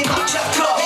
porte, dans la